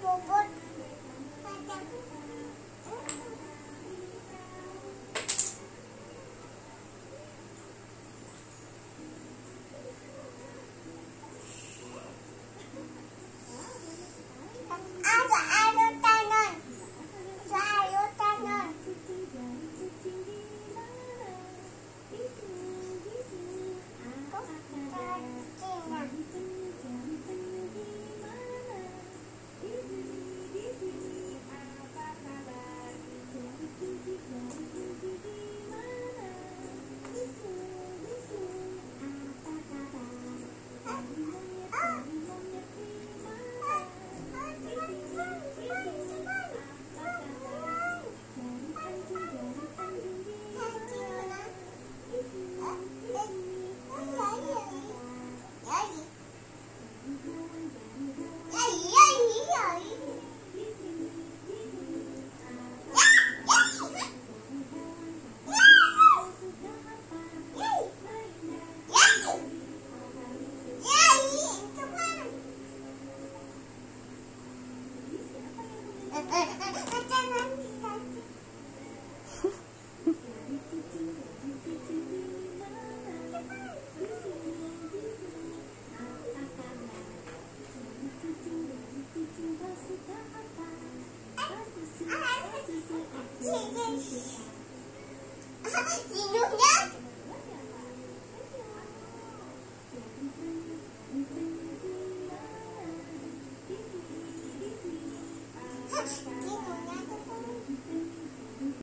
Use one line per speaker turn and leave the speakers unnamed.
Bobot. Macam Touch. 给我拿个